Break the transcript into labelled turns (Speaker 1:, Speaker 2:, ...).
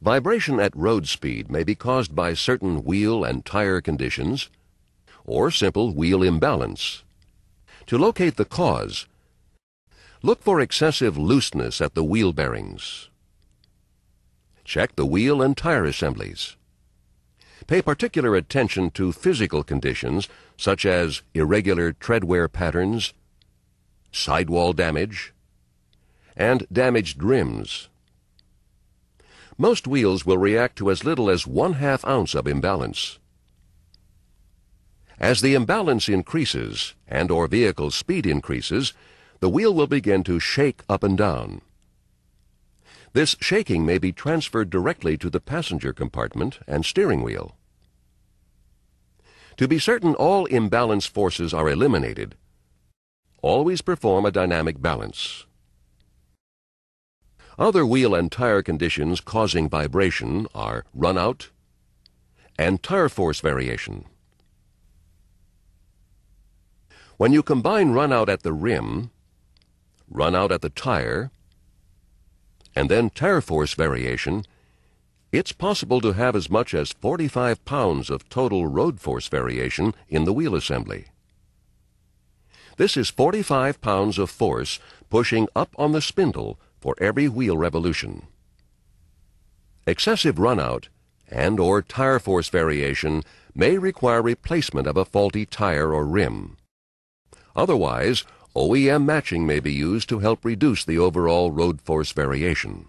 Speaker 1: Vibration at road speed may be caused by certain wheel and tire conditions or simple wheel imbalance. To locate the cause, look for excessive looseness at the wheel bearings. Check the wheel and tire assemblies. Pay particular attention to physical conditions such as irregular tread wear patterns, sidewall damage, and damaged rims. Most wheels will react to as little as one half ounce of imbalance. As the imbalance increases and or vehicle speed increases, the wheel will begin to shake up and down. This shaking may be transferred directly to the passenger compartment and steering wheel. To be certain all imbalance forces are eliminated, always perform a dynamic balance. Other wheel and tire conditions causing vibration are runout and tire force variation. When you combine runout at the rim, runout at the tire, and then tire force variation, it's possible to have as much as 45 pounds of total road force variation in the wheel assembly. This is 45 pounds of force pushing up on the spindle for every wheel revolution. Excessive runout and or tire force variation may require replacement of a faulty tire or rim. Otherwise, OEM matching may be used to help reduce the overall road force variation.